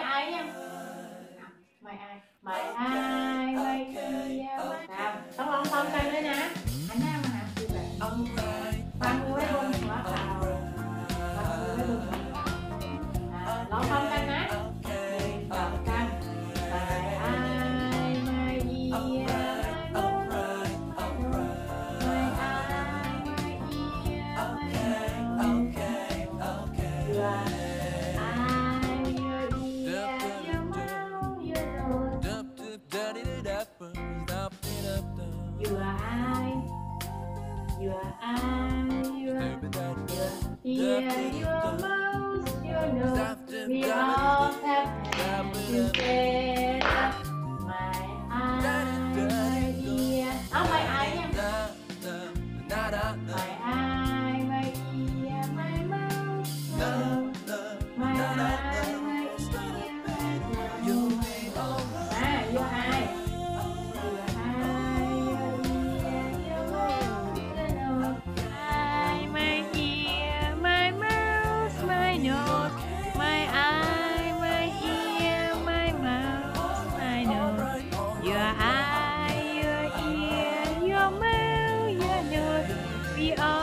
mày ai nha mày ai? Mày ai? You are I, you are, you are here, you are most, you are no. We all have together. My idea, oh my I am, my we are